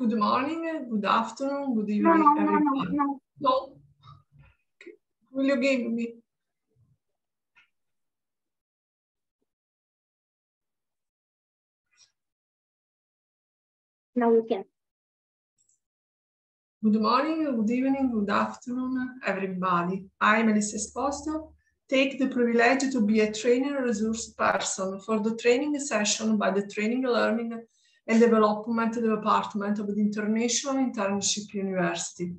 Good morning, eh? good afternoon, good evening, No, no, no, no, no. No? Okay. Will you give me? Now you can. Good morning, good evening, good afternoon, everybody. I'm Melissa Esposito. Take the privilege to be a training resource person for the training session by the Training, Learning and Development Department of the International Internship University.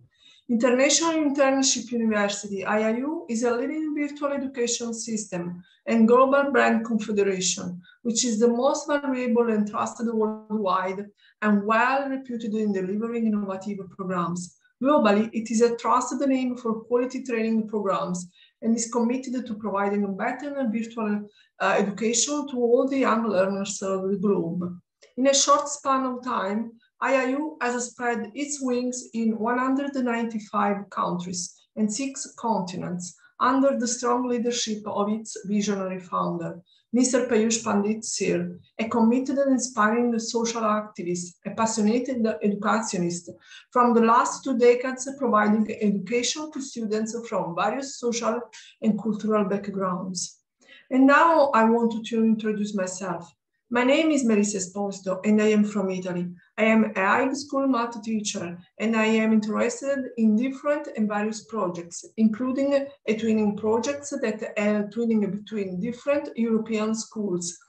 International Internship University, IIU, is a leading virtual education system and global brand confederation, which is the most valuable and trusted worldwide and well reputed in delivering innovative programs. Globally, it is a trusted name for quality training programs and is committed to providing a better virtual uh, education to all the young learners of the globe. In a short span of time, IIU has spread its wings in 195 countries and six continents under the strong leadership of its visionary founder, Mr. Peeyush Pandit Sir, a committed and inspiring social activist, a passionate educationist, from the last two decades providing education to students from various social and cultural backgrounds. And now I want to introduce myself. My name is Melissa Esposito and I am from Italy. I am a high school math teacher and I am interested in different and various projects, including a twinning projects that are twinning between different European schools.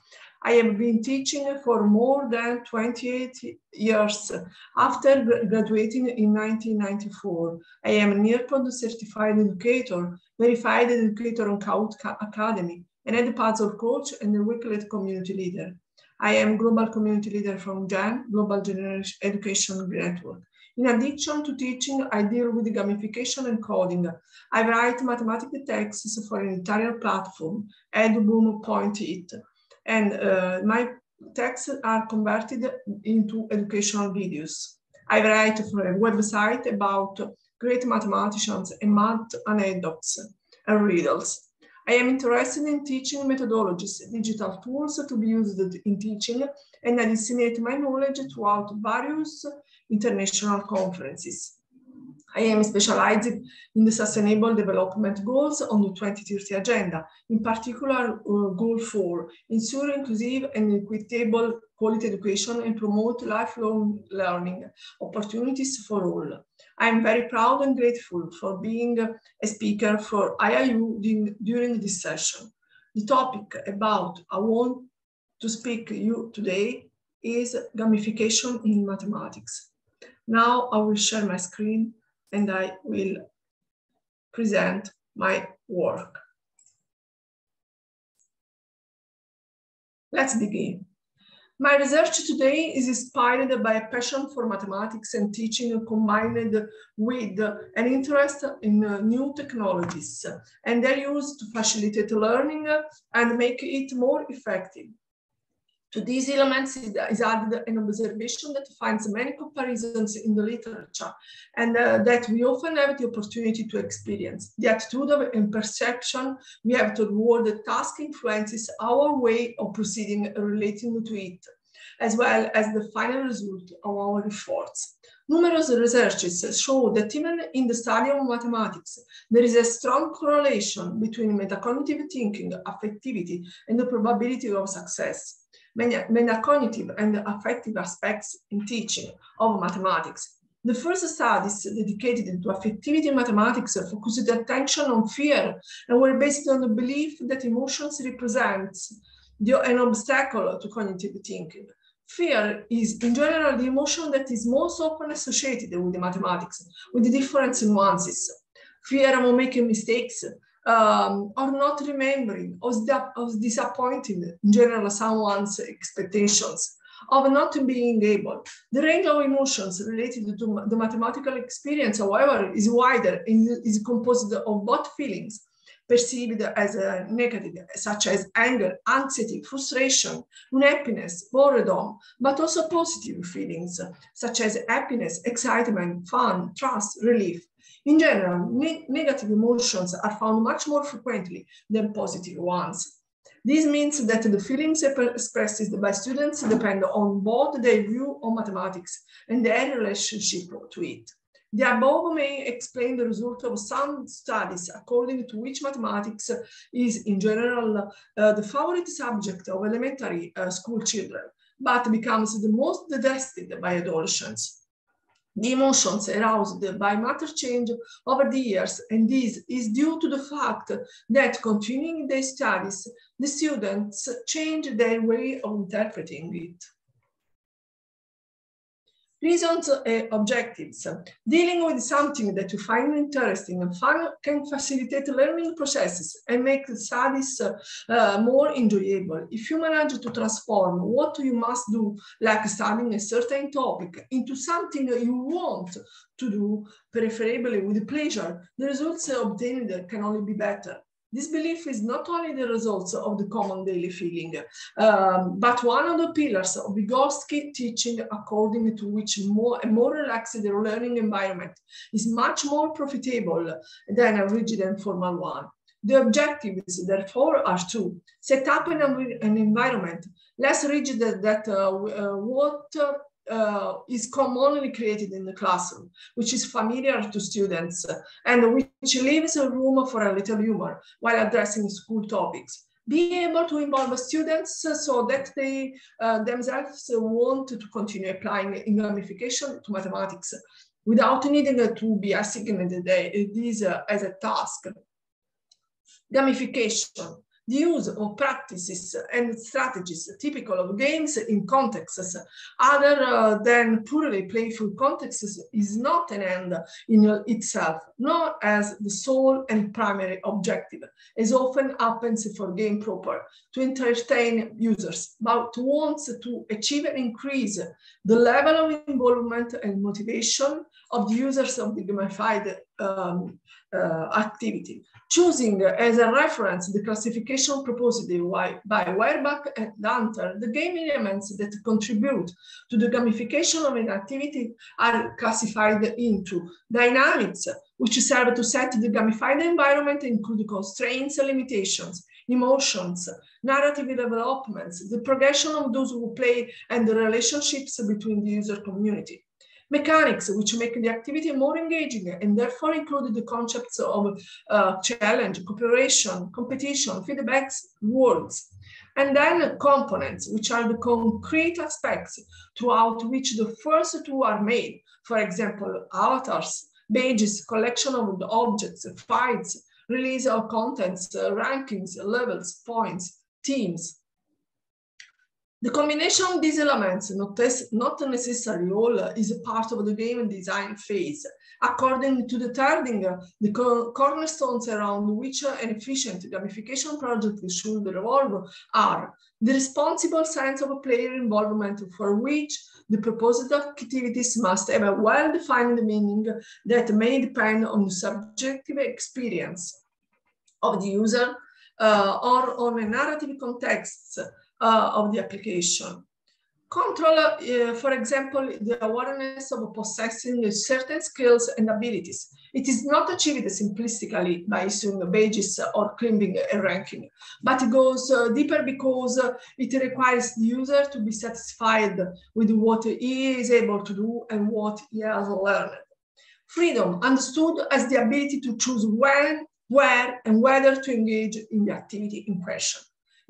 I have been teaching for more than 28 years. After graduating in 1994, I am a Nearpod certified educator, verified educator on Kahoot Academy, an Edpuzzle coach and a Wakelet community leader. I am global community leader from GEN, Global Generation Education Network. In addition to teaching, I deal with gamification and coding. I write mathematical texts for an Italian platform, EduBoom Point It. And uh, my texts are converted into educational videos. I write for a website about great mathematicians and math anecdotes and riddles. I am interested in teaching methodologies, digital tools to be used in teaching, and I disseminate my knowledge throughout various international conferences. I am specialized in the Sustainable Development Goals on the 2030 Agenda, in particular uh, Goal 4, ensure inclusive and equitable quality education and promote lifelong learning opportunities for all. I am very proud and grateful for being a speaker for IIU during, during this session. The topic about I want to speak you today is gamification in mathematics. Now I will share my screen and I will present my work. Let's begin. My research today is inspired by a passion for mathematics and teaching combined with an interest in new technologies, and their use to facilitate learning and make it more effective. To these elements is added an observation that finds many comparisons in the literature and uh, that we often have the opportunity to experience. The attitude and perception we have toward the task influences our way of proceeding relating to it, as well as the final result of our efforts. Numerous researches show that even in the study of mathematics, there is a strong correlation between metacognitive thinking, affectivity, and the probability of success metacognitive and affective aspects in teaching of mathematics. The first studies dedicated to affectivity in mathematics focused attention on fear and were based on the belief that emotions represent the, an obstacle to cognitive thinking. Fear is, in general, the emotion that is most often associated with the mathematics, with the different nuances. Fear of making mistakes, um, or not remembering, or, of disappointing in general someone's expectations, of not being able. The range of emotions related to the mathematical experience, however, is wider and is composed of both feelings perceived as negative, such as anger, anxiety, frustration, unhappiness, boredom, but also positive feelings, such as happiness, excitement, fun, trust, relief. In general, ne negative emotions are found much more frequently than positive ones. This means that the feelings expressed by students depend on both their view on mathematics and their relationship to it. The above may explain the result of some studies according to which mathematics is in general uh, the favorite subject of elementary uh, school children, but becomes the most detested by adolescents. The emotions aroused by matter change over the years, and this is due to the fact that continuing their studies, the students change their way of interpreting it. Reasons and objectives. Dealing with something that you find interesting and fun can facilitate learning processes and make studies uh, more enjoyable. If you manage to transform what you must do, like studying a certain topic, into something you want to do, preferably with pleasure, the results obtained can only be better. This belief is not only the result of the common daily feeling, um, but one of the pillars of Vygotsky teaching according to which more, a more relaxed learning environment is much more profitable than a rigid and formal one. The objectives, therefore, are two. Set up an, an environment less rigid than that uh, uh, what uh, uh, is commonly created in the classroom, which is familiar to students and which leaves a room for a little humor while addressing school topics. Be able to involve students so that they uh, themselves want to continue applying gamification to mathematics without needing to be assigned this as a task. Gamification the use of practices and strategies typical of games in contexts. Other uh, than purely playful contexts is not an end in itself, nor as the sole and primary objective, as often happens for game proper, to entertain users, but wants to achieve and increase the level of involvement and motivation of the users of the gamified um, uh, activity, choosing as a reference the classification proposed by Werbach and Hunter, the game elements that contribute to the gamification of an activity are classified into dynamics, which serve to set the gamified environment include constraints limitations, emotions, narrative developments, the progression of those who play, and the relationships between the user community mechanics, which make the activity more engaging and therefore include the concepts of uh, challenge, cooperation, competition, feedbacks, words. And then components, which are the concrete aspects throughout which the first two are made. For example, avatars, pages, collection of objects, fights, release of contents, uh, rankings, levels, points, teams, the combination of these elements, not, not necessarily all, is a part of the game design phase. According to Deterding, the co cornerstones around which an efficient gamification project should revolve are the responsible sense of player involvement for which the proposed activities must have a well-defined meaning that may depend on the subjective experience of the user uh, or on a narrative context uh, of the application. Control, uh, for example, the awareness of possessing certain skills and abilities. It is not achieved simplistically by issuing badges or climbing a ranking, but it goes uh, deeper because uh, it requires the user to be satisfied with what he is able to do and what he has learned. Freedom, understood as the ability to choose when, where, and whether to engage in the activity in question.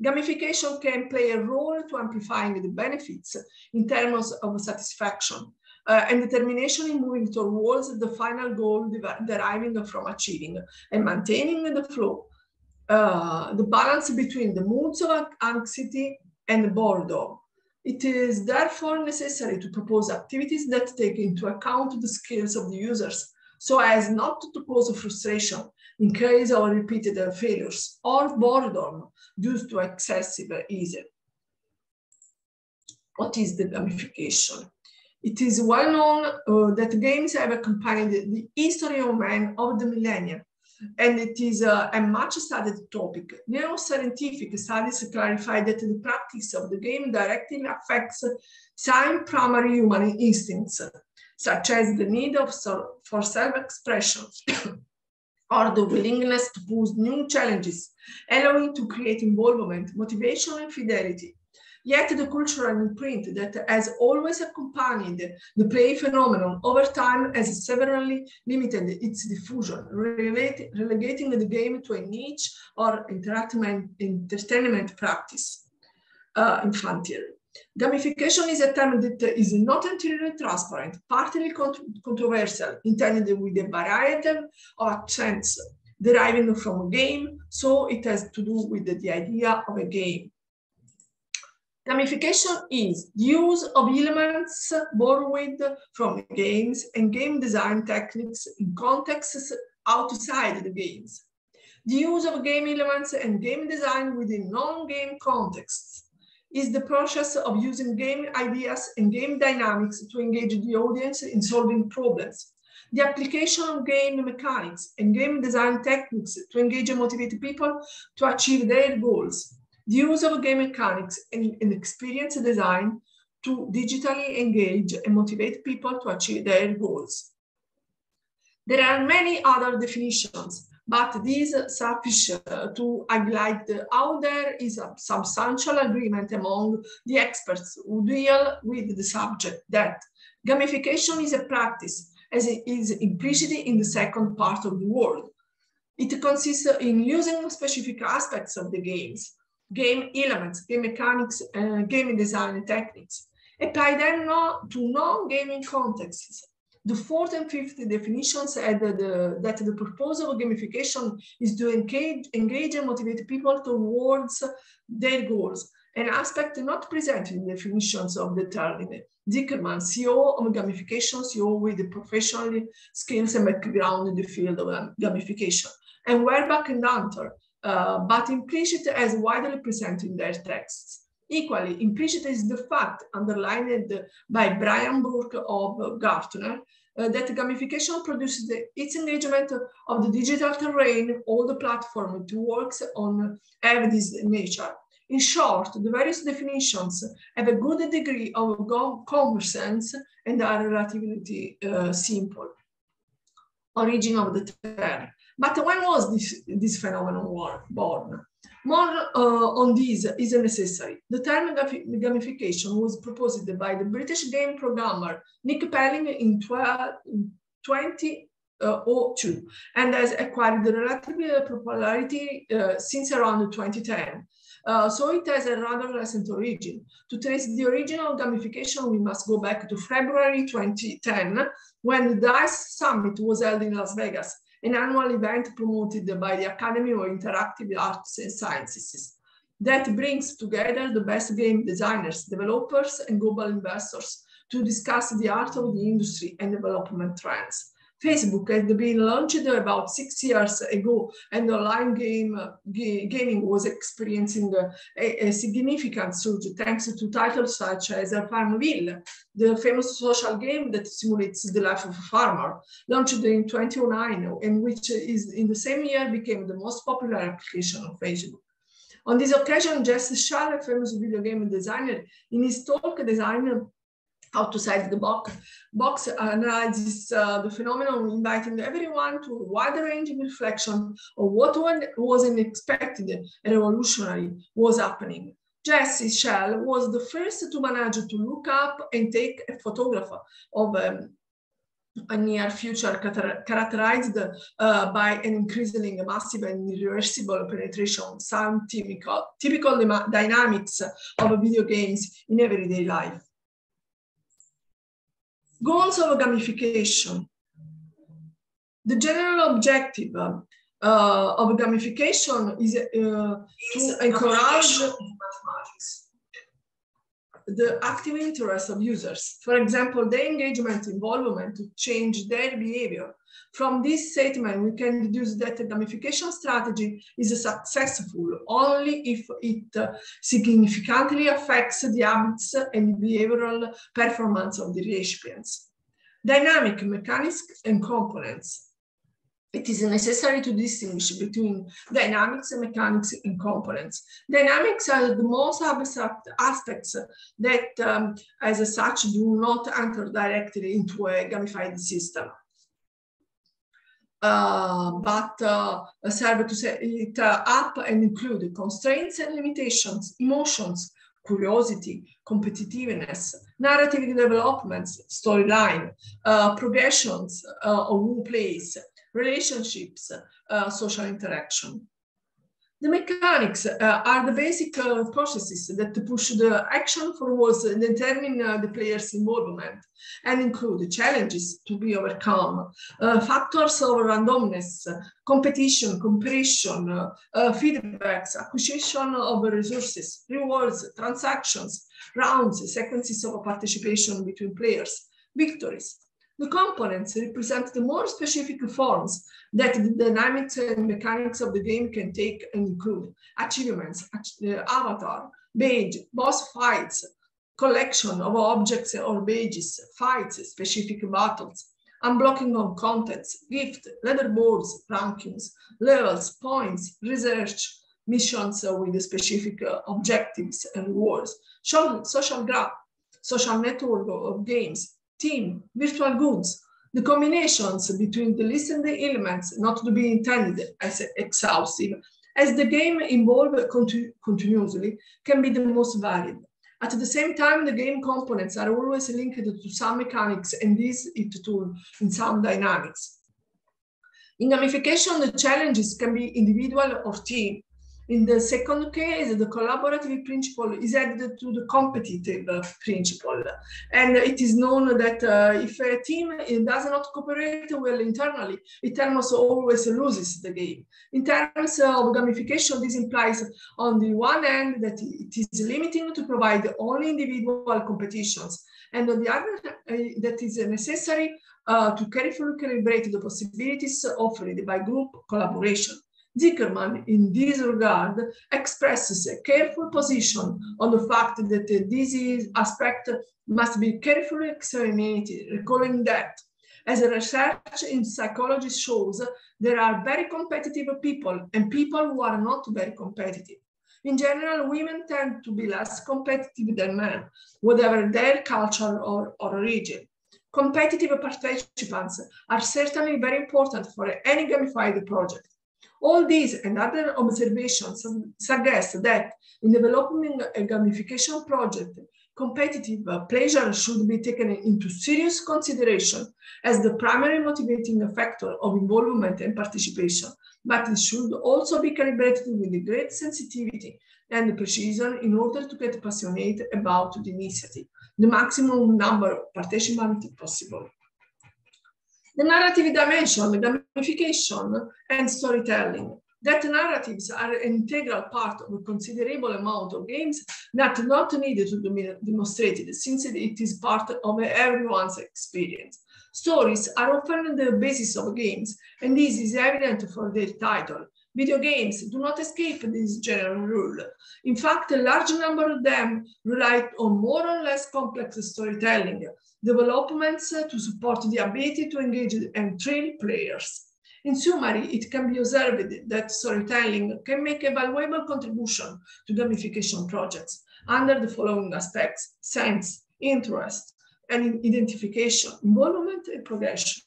Gamification can play a role to amplifying the benefits in terms of satisfaction uh, and determination in moving towards the final goal deriving from achieving and maintaining the flow, uh, the balance between the moods of anxiety and boredom. It is therefore necessary to propose activities that take into account the skills of the users so as not to cause frustration in case of repeated failures or boredom due to excessive ease. What is the gamification? It is well known uh, that games have accompanied the history of man of the millennia, and it is uh, a much studied topic. Neuroscientific studies clarify that the practice of the game directly affects some primary human instincts, such as the need of, for self-expression, or the willingness to pose new challenges, allowing to create involvement, motivation, and fidelity. Yet the cultural imprint that has always accompanied the play phenomenon over time has severely limited its diffusion, relegating the game to a niche or entertainment practice uh, infantile. Gamification is a term that is not entirely transparent, partly cont controversial, intended with a variety of accents deriving from a game, so it has to do with the, the idea of a game. Gamification is the use of elements borrowed from games and game design techniques in contexts outside the games. The use of game elements and game design within non-game contexts is the process of using game ideas and game dynamics to engage the audience in solving problems. The application of game mechanics and game design techniques to engage and motivate people to achieve their goals. The use of game mechanics and, and experience design to digitally engage and motivate people to achieve their goals. There are many other definitions but this sufficient to highlight how there is a substantial agreement among the experts who deal with the subject that gamification is a practice as it is implicit in the second part of the word. It consists in using specific aspects of the games, game elements, game mechanics, uh, game design techniques, apply them to non-gaming contexts the fourth and fifth definitions add the, that the purpose of gamification is to engage, engage and motivate people towards their goals, an aspect not present in definitions of the term. Zichermann, CEO of gamification, CEO with professional skills and background in the field of gamification, and Werbach and Hunter, uh, but implicit as widely present in their texts. Equally, implicit is the fact underlined by Brian Burke of Gartner uh, that gamification produces the, its engagement of the digital terrain, all the platform it works on have this nature. In short, the various definitions have a good degree of common sense and are relatively uh, simple. Origin of the term. But when was this, this phenomenon born? More uh, on this is necessary. The term gamification was proposed by the British game programmer Nick Pelling in 2002 uh, and has acquired relative popularity uh, since around 2010. Uh, so it has a rather recent origin. To trace the original gamification, we must go back to February 2010, when the DICE Summit was held in Las Vegas an annual event promoted by the Academy of Interactive Arts and Sciences that brings together the best game designers, developers, and global investors to discuss the art of the industry and development trends. Facebook had been launched about six years ago, and online game gaming was experiencing a, a, significant surge thanks to titles such as Farmville, the famous social game that simulates the life of a farmer, launched in 2009, and which is in the same year became the most popular application of Facebook. On this occasion, Jesse Schell, a famous video game designer, in his talk designed outside the box, box analyzes uh, the phenomenon, inviting everyone to a wide range of reflection of what was unexpected revolutionary was happening. Jesse Schell was the first to manage to look up and take a photograph of um, a near future characterized uh, by an increasingly massive and irreversible penetration some typical, typical dynamics of video games in everyday life. Goals of gamification. The general objective uh, of gamification is uh, to encourage the active interest of users. For example, their engagement, involvement to change their behavior from this statement, we can deduce that the gamification strategy is successful only if it significantly affects the habits and behavioral performance of the recipients. Dynamic mechanics and components. It is necessary to distinguish between dynamics and mechanics and components. Dynamics are the most abstract aspects that, um, as such, do not enter directly into a gamified system but uh, serve to set it uh, up and include constraints and limitations, emotions, curiosity, competitiveness, narrative developments, storyline, uh, progressions uh, of who plays, relationships, uh, social interaction. The mechanics uh, are the basic uh, processes that push the action forwards and determine uh, the player's involvement and include challenges to be overcome, uh, factors of randomness, competition, comparison, uh, uh, feedbacks, acquisition of resources, rewards, transactions, rounds, sequences of participation between players, victories, the components represent the more specific forms that the dynamics and mechanics of the game can take and include achievements, uh, avatar, badge, boss fights, collection of objects or badges, fights, specific battles, unblocking of contents, gift, leaderboards, rankings, levels, points, research, missions with specific uh, objectives and rewards, social graph, social network of games, team, virtual goods, the combinations between the list and the elements not to be intended as exhaustive, as the game involved continu continuously can be the most varied. At the same time, the game components are always linked to some mechanics and this it to in some dynamics. In gamification, the challenges can be individual or team, in the second case, the collaborative principle is added to the competitive principle. And it is known that uh, if a team does not cooperate well internally, it almost always loses the game. In terms of gamification, this implies on the one hand that it is limiting to provide only individual competitions, and on the other, uh, that is necessary uh, to carefully calibrate the possibilities offered by group collaboration. Zichermann, in this regard, expresses a careful position on the fact that this aspect must be carefully examined, recalling that, as research in psychology shows, there are very competitive people and people who are not very competitive. In general, women tend to be less competitive than men, whatever their culture or, or origin. Competitive participants are certainly very important for any gamified project. All these and other observations suggest that in developing a gamification project, competitive uh, pleasure should be taken into serious consideration as the primary motivating factor of involvement and participation, but it should also be calibrated with great sensitivity and precision in order to get passionate about the initiative, the maximum number of participants possible. The narrative dimension, gamification, and storytelling. That narratives are an integral part of a considerable amount of games that not needed to be demonstrated since it is part of everyone's experience. Stories are often the basis of games, and this is evident for their title. Video games do not escape this general rule. In fact, a large number of them rely on more or less complex storytelling, developments to support the ability to engage and train players. In summary, it can be observed that storytelling can make a valuable contribution to gamification projects under the following aspects, sense, interest, and identification, involvement, and progression.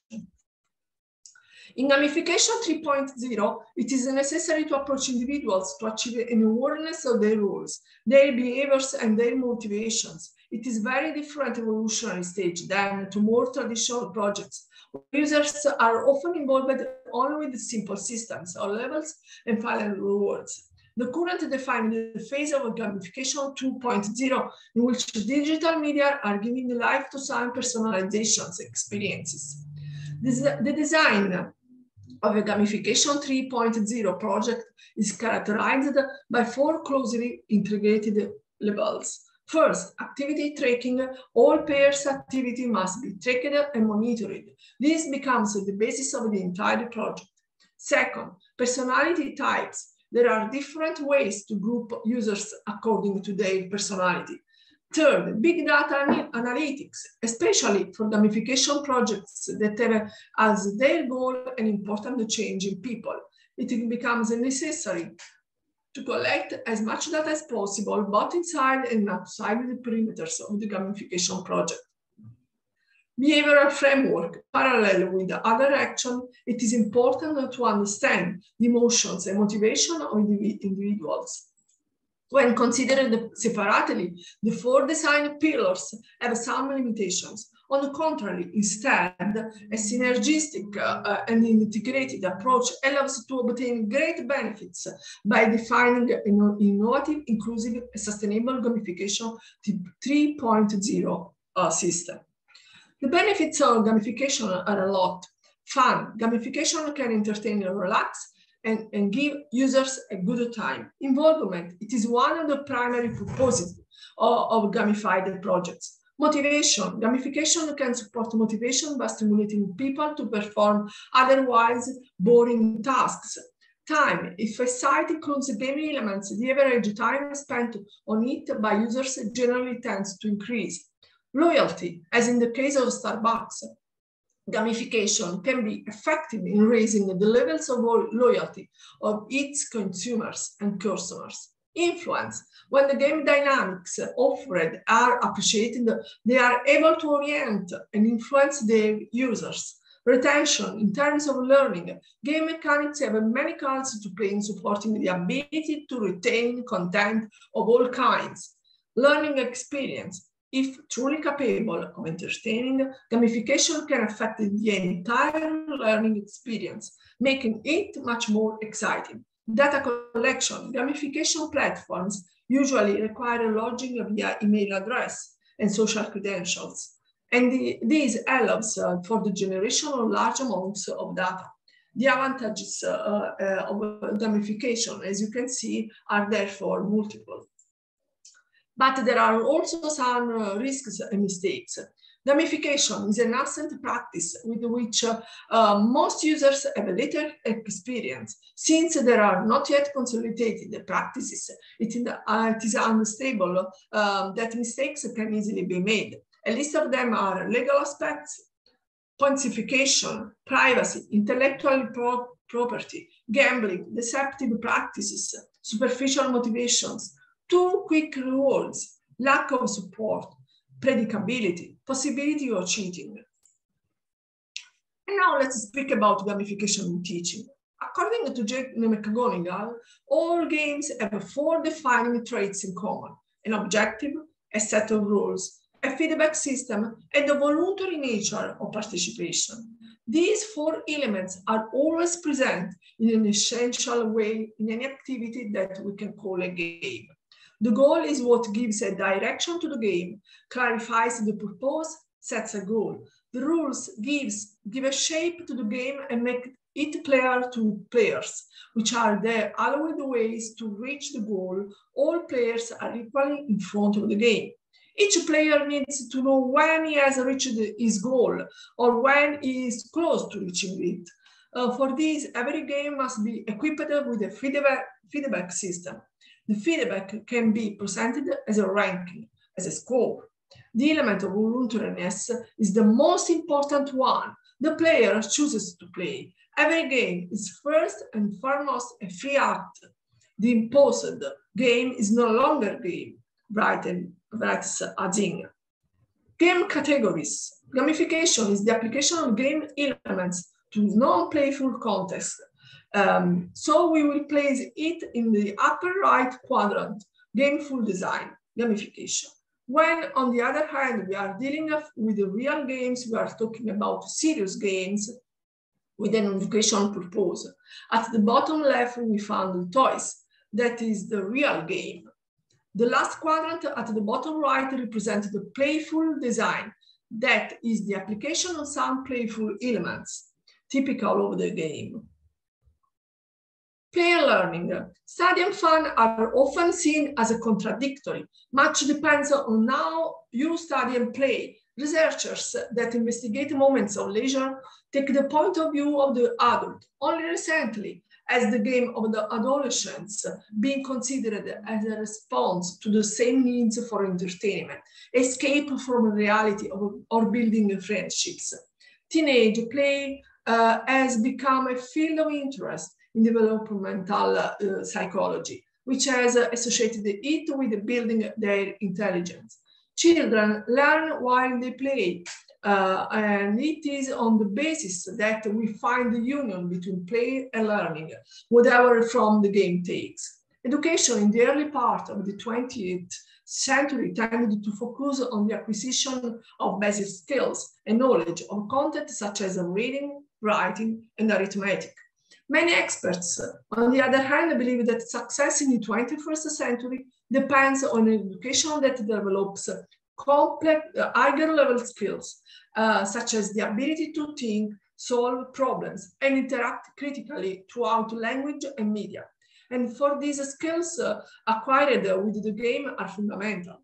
In gamification 3.0, it is necessary to approach individuals to achieve an awareness of their roles, their behaviors, and their motivations, it is a very different evolutionary stage than to more traditional projects. Users are often involved only with simple systems or levels and final rewards. The current defined phase of gamification 2.0 in which digital media are giving life to some personalizations experiences. The design of gamification 3.0 project is characterized by four closely integrated levels. First, activity tracking. All pairs activity must be tracked and monitored. This becomes the basis of the entire project. Second, personality types. There are different ways to group users according to their personality. Third, big data analytics, especially for gamification projects that have as their goal an important change in people. It becomes necessary to collect as much data as possible, both inside and outside the perimeters of the gamification project. behavioral framework parallel with the other action, it is important to understand the emotions and motivation of individuals. When considered separately, the four design pillars have some limitations. On the contrary, instead, a synergistic uh, and integrated approach allows to obtain great benefits by defining an innovative, inclusive, and sustainable gamification 3.0 uh, system. The benefits of gamification are a lot. Fun. Gamification can entertain and relax and, and give users a good time. Involvement. It is one of the primary purposes of, of gamified projects. Motivation. Gamification can support motivation by stimulating people to perform otherwise boring tasks. Time. If a site includes gaming elements, the average time spent on it by users generally tends to increase. Loyalty, as in the case of Starbucks, gamification can be effective in raising the levels of loyalty of its consumers and customers. Influence, when the game dynamics offered are appreciated, they are able to orient and influence their users. Retention, in terms of learning, game mechanics have many cards to play in supporting the ability to retain content of all kinds. Learning experience, if truly capable of entertaining, gamification can affect the entire learning experience, making it much more exciting. Data collection, gamification platforms usually require lodging via email address and social credentials. And the, this allows uh, for the generation of large amounts of data. The advantages uh, uh, of gamification, as you can see, are therefore multiple. But there are also some uh, risks and mistakes. Gamification is an nascent practice with which uh, uh, most users have a little experience. Since there are not yet consolidated practices, it, in, uh, it is unstable um, that mistakes can easily be made. A list of them are legal aspects, pointsification, privacy, intellectual pro property, gambling, deceptive practices, superficial motivations, too quick rewards, lack of support, predicability, possibility of cheating. And now let's speak about gamification in teaching. According to Jane McGonigal, all games have four defining traits in common, an objective, a set of rules, a feedback system, and the voluntary nature of participation. These four elements are always present in an essential way in any activity that we can call a game. The goal is what gives a direction to the game, clarifies the purpose, sets a goal. The rules gives give a shape to the game and make it player to players, which are the allowed ways to reach the goal. All players are equally in front of the game. Each player needs to know when he has reached his goal or when he is close to reaching it. Uh, for this, every game must be equipped with a feedback, feedback system. The feedback can be presented as a ranking, as a score. The element of voluntariness is the most important one. The player chooses to play. Every game is first and foremost a free act. The imposed game is no longer game, writes Azing. Game categories. Gamification is the application of game elements to non-playful context um, so we will place it in the upper right quadrant, gameful design, gamification. When, on the other hand, we are dealing with the real games, we are talking about serious games with an educational purpose. At the bottom left, we found toys. That is the real game. The last quadrant at the bottom right represents the playful design. That is the application of some playful elements typical of the game. Player learning. Study and fun are often seen as a contradictory. Much depends on how you study and play. Researchers that investigate moments of leisure take the point of view of the adult. Only recently as the game of the adolescents being considered as a response to the same needs for entertainment, escape from reality or, or building friendships. Teenage play uh, has become a field of interest in developmental uh, psychology, which has associated it with building their intelligence. Children learn while they play. Uh, and it is on the basis that we find the union between play and learning, whatever from the game takes. Education in the early part of the 20th century tended to focus on the acquisition of basic skills and knowledge of content such as reading, writing, and arithmetic. Many experts, on the other hand, believe that success in the 21st century depends on education that develops complex, uh, higher level skills, uh, such as the ability to think, solve problems, and interact critically throughout language and media. And for these skills uh, acquired with the game are fundamental.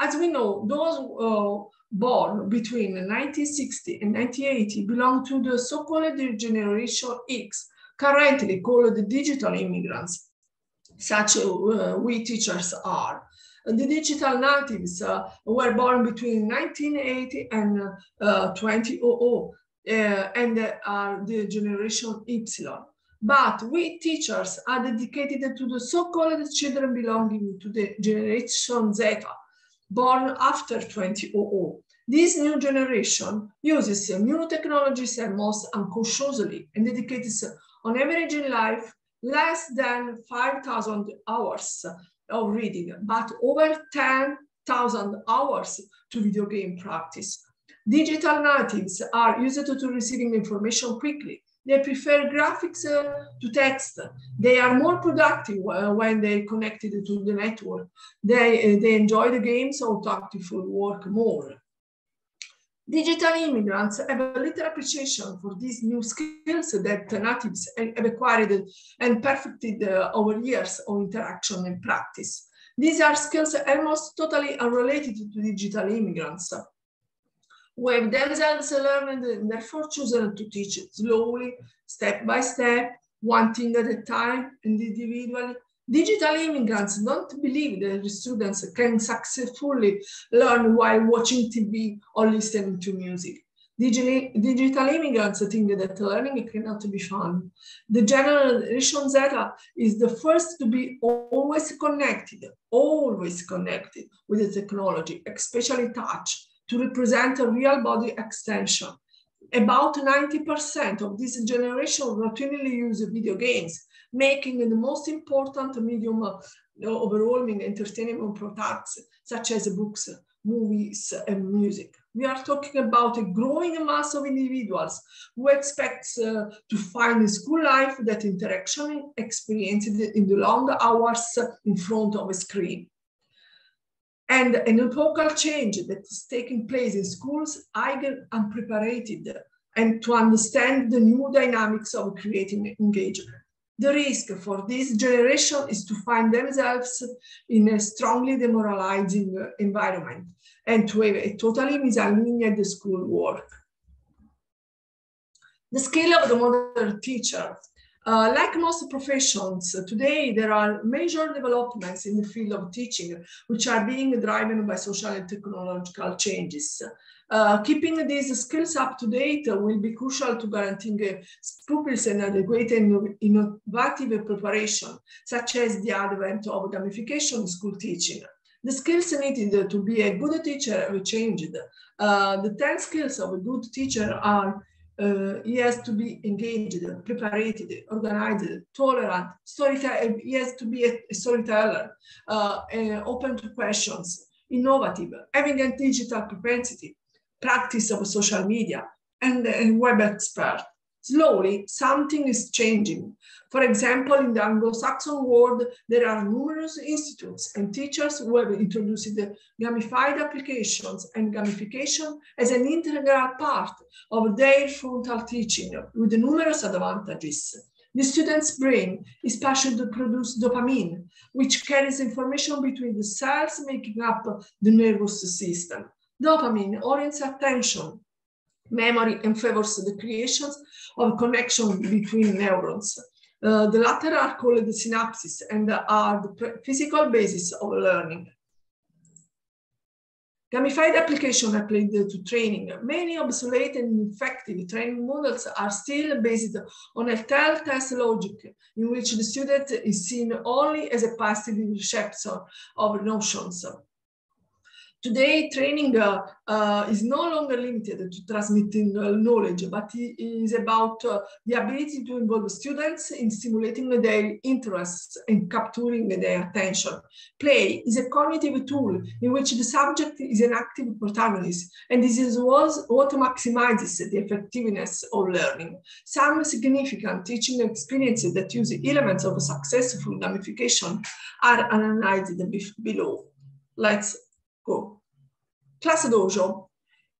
As we know, those uh, born between 1960 and 1980 belong to the so-called Generation X, currently called the digital immigrants, such uh, we teachers are. The digital natives uh, were born between 1980 and uh, 2000, uh, and are the Generation Y. But we teachers are dedicated to the so-called children belonging to the Generation Z, born after 2000. This new generation uses new technologies and most unconsciously and dedicates on average in life less than 5,000 hours of reading, but over 10,000 hours to video game practice. Digital natives are used to, to receiving information quickly they prefer graphics uh, to text. They are more productive uh, when they connected to the network. They, uh, they enjoy the games or tactful work more. Digital immigrants have a little appreciation for these new skills that natives have acquired and perfected uh, over years of interaction and practice. These are skills almost totally unrelated to digital immigrants who have themselves learned and therefore chosen to teach slowly, step by step, one thing at a time and individually. Digital immigrants don't believe that students can successfully learn while watching TV or listening to music. Digital, digital immigrants think that learning cannot be fun. The generation Z is the first to be always connected, always connected with the technology, especially touch, to represent a real body extension. About 90% of this generation routinely use video games, making the most important medium overwhelming entertainment products, such as books, movies, and music. We are talking about a growing mass of individuals who expect uh, to find in school life that interaction experienced in the long hours in front of a screen. And an epochal change that is taking place in schools, either unprepared and to understand the new dynamics of creating engagement. The risk for this generation is to find themselves in a strongly demoralizing uh, environment and to have a totally misaligned school work. The skill of the modern teacher uh, like most professions, today there are major developments in the field of teaching, which are being driven by social and technological changes. Uh, keeping these skills up to date will be crucial to guaranteeing pupils an adequate and innovative preparation, such as the advent of gamification in school teaching. The skills needed to be a good teacher have changed. Uh, the 10 skills of a good teacher are uh, he has to be engaged, prepared, organized, tolerant, storyteller. He has to be a, storyteller, uh, open to questions, innovative, having a digital propensity, practice of social media, and a web expert slowly something is changing. For example, in the Anglo-Saxon world, there are numerous institutes and teachers who have introduced the gamified applications and gamification as an integral part of their frontal teaching with numerous advantages. The student's brain is partially to produce dopamine, which carries information between the cells making up the nervous system. Dopamine orients attention, memory, and favors the creation of connection between neurons. Uh, the latter are called the synapses and are the physical basis of learning. Gamified application applied to training. Many obsolete and effective training models are still based on a tell-test logic in which the student is seen only as a passive receptor of notions. Today, training uh, uh, is no longer limited to transmitting knowledge, but it is about uh, the ability to involve students in stimulating their interests and capturing their attention. Play is a cognitive tool in which the subject is an active protagonist, and this is what maximizes the effectiveness of learning. Some significant teaching experiences that use elements of successful gamification are analyzed below. Let's go. Class Dojo.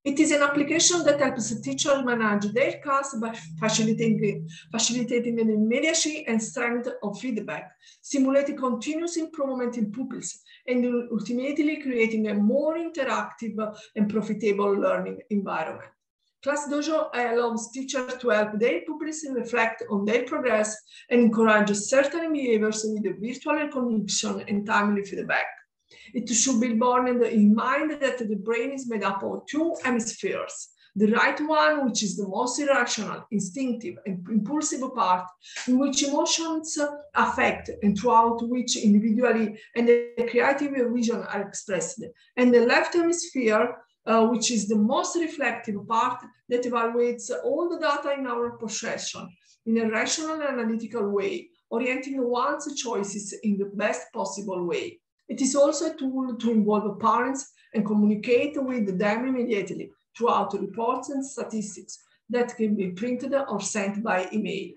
It is an application that helps teachers manage their class by facilitating, facilitating an immediacy and strength of feedback, simulating continuous improvement in pupils, and ultimately creating a more interactive and profitable learning environment. Class Dojo allows teachers to help their pupils reflect on their progress and encourage certain behaviors with virtual recognition and timely feedback. It should be borne in mind that the brain is made up of two hemispheres. The right one, which is the most irrational, instinctive, and impulsive part, in which emotions affect and throughout which individually and the creative vision are expressed. And the left hemisphere, uh, which is the most reflective part that evaluates all the data in our possession in a rational and analytical way, orienting one's choices in the best possible way. It is also a tool to involve parents and communicate with them immediately throughout reports and statistics that can be printed or sent by email.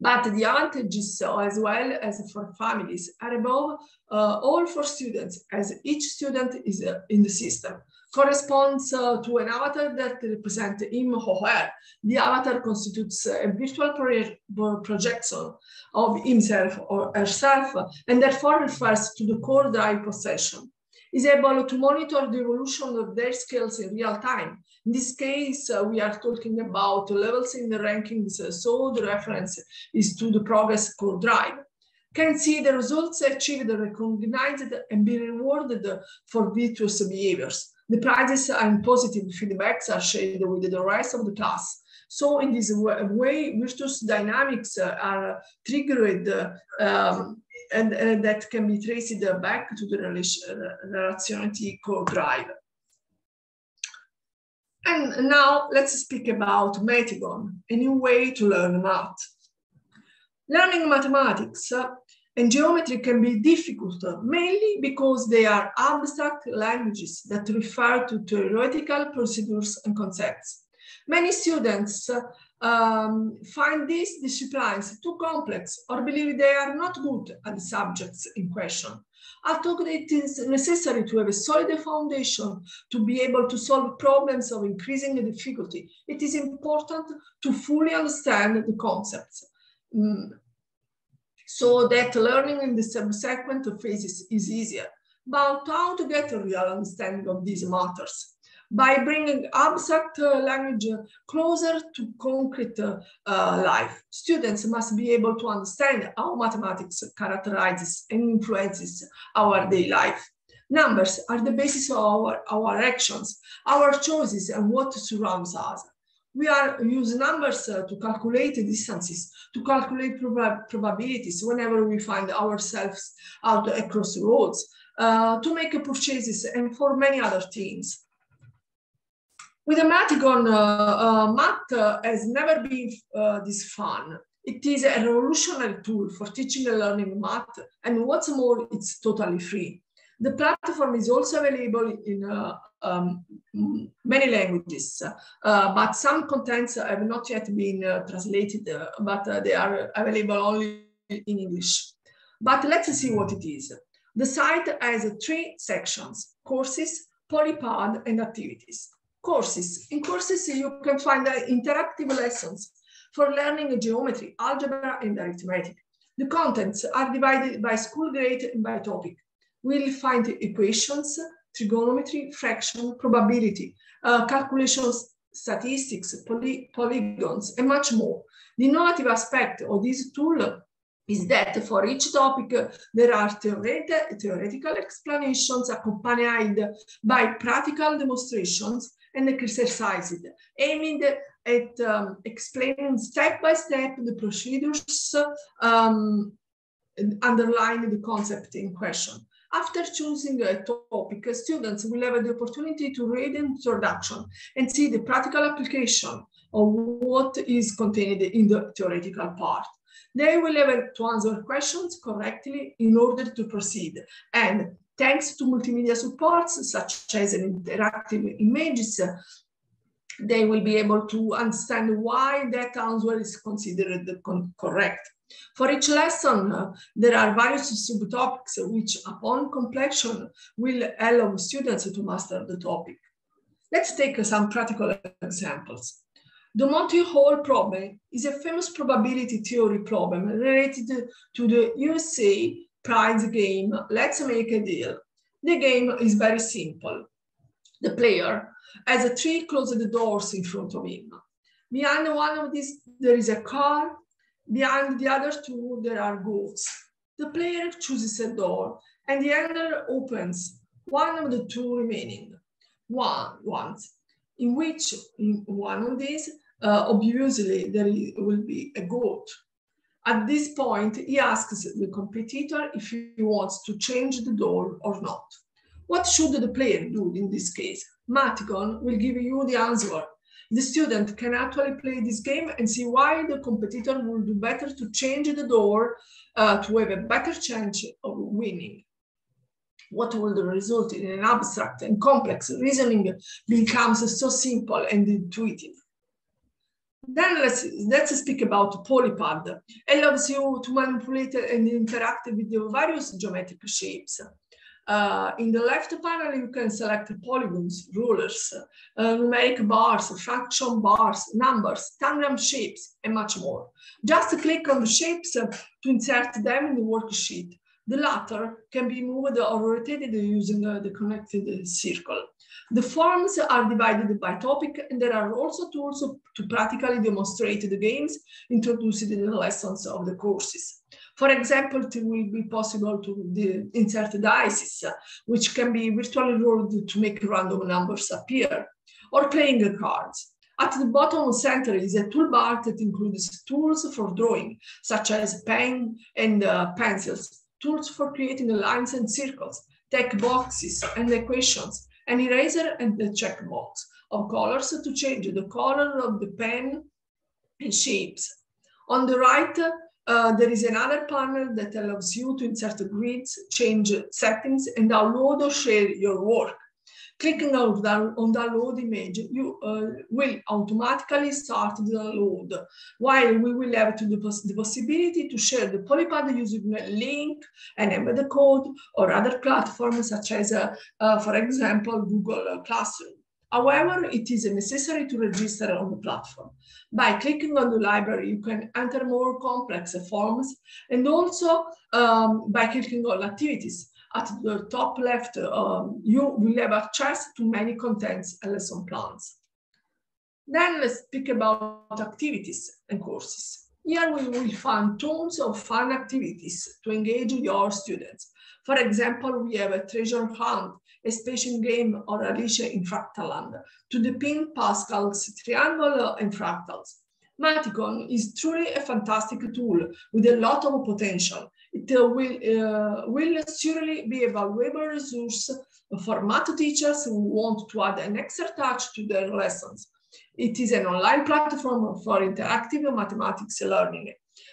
But the advantages, as well as for families, are above uh, all for students, as each student is uh, in the system corresponds uh, to an avatar that represents him or her. The avatar constitutes a virtual pro projection of himself or herself, and therefore refers to the core drive possession. Is able to monitor the evolution of their skills in real time. In this case, uh, we are talking about levels in the rankings, uh, so the reference is to the progress core drive can see the results achieved, recognized, and be rewarded for virtuous behaviors. The prizes and positive feedbacks are shared with the rest of the class. So in this way, virtuous dynamics uh, are triggered um, and, and, that can be traced back to the relationality uh, core drive. And now let's speak about Mathigon, a new way to learn math. Learning mathematics uh, and geometry can be difficult, mainly because they are abstract languages that refer to theoretical procedures and concepts. Many students um, find these disciplines too complex or believe they are not good at the subjects in question. Although it is necessary to have a solid foundation to be able to solve problems of increasing difficulty, it is important to fully understand the concepts. Mm, so that learning in the subsequent phases is easier. But how to get a real understanding of these matters? By bringing abstract uh, language closer to concrete uh, life. Students must be able to understand how mathematics characterizes and influences our daily life. Numbers are the basis of our, our actions, our choices, and what surrounds us we are use numbers uh, to calculate distances, to calculate prob probabilities whenever we find ourselves out across roads, uh, to make purchases, and for many other things. With Mathigon, uh, uh, math uh, has never been uh, this fun. It is a revolutionary tool for teaching and learning math, and what's more, it's totally free. The platform is also available in uh, um, many languages, uh, but some contents have not yet been uh, translated, uh, but uh, they are available only in English. But let's see what it is. The site has three sections, courses, polypod, and activities. Courses. In courses, you can find interactive lessons for learning geometry, algebra, and arithmetic. The contents are divided by school grade and by topic we'll find equations, trigonometry, fraction, probability, uh, calculations, statistics, poly polygons, and much more. The innovative aspect of this tool is that for each topic, there are theoret theoretical explanations accompanied by practical demonstrations and exercises aiming at um, explaining step by step the procedures um, underlying the concept in question. After choosing a topic, students will have the opportunity to read the introduction and see the practical application of what is contained in the theoretical part. They will have to answer questions correctly in order to proceed. And thanks to multimedia supports, such as interactive images, they will be able to understand why that answer is considered correct. For each lesson, uh, there are various subtopics which, upon completion, will allow students to master the topic. Let's take some practical examples. The Monty Hall problem is a famous probability theory problem related to the USA prize game, Let's Make a Deal. The game is very simple. The player has three closed doors in front of him. Behind one of these, there is a car. Behind the other two, there are goats. The player chooses a door and the ender opens one of the two remaining one ones, in which in one of these uh, obviously there will be a goat. At this point, he asks the competitor if he wants to change the door or not. What should the player do in this case? Mathigon will give you the answer. The student can actually play this game and see why the competitor will do better to change the door uh, to have a better chance of winning. What will result in an abstract and complex reasoning becomes so simple and intuitive. Then let's, let's speak about Polypad. It allows you to manipulate and interact with the various geometric shapes. Uh, in the left panel, you can select polygons, rulers, uh, numeric bars, fraction bars, numbers, tangram shapes, and much more. Just click on the shapes to insert them in the worksheet. The latter can be moved or rotated using uh, the connected circle. The forms are divided by topic, and there are also tools to practically demonstrate the games introduced in the lessons of the courses. For example, it will be possible to insert dice, which can be virtually rolled to make random numbers appear, or playing cards. At the bottom center is a toolbar that includes tools for drawing, such as pen and uh, pencils, tools for creating lines and circles, text boxes and equations, an eraser and a checkbox of colors to change the color of the pen and shapes. On the right, uh, there is another panel that allows you to insert grids, change settings, and download or share your work. Clicking on, on download image, you uh, will automatically start the download, while we will have the, poss the possibility to share the Polypad using a link, an embed code, or other platforms such as, uh, uh, for example, Google Classroom. However, it is necessary to register on the platform. By clicking on the library, you can enter more complex forms and also um, by clicking on activities at the top left, um, you will have access to many contents and lesson plans. Then let's speak about activities and courses. Here we will find tons of fun activities to engage your students. For example, we have a treasure hunt, a spacing game, or Alicia in Fractaland to depict Pascal's triangle and fractals. Mathigon is truly a fantastic tool with a lot of potential it uh, will, uh, will surely be a valuable resource for math teachers who want to add an extra touch to their lessons. It is an online platform for interactive mathematics learning.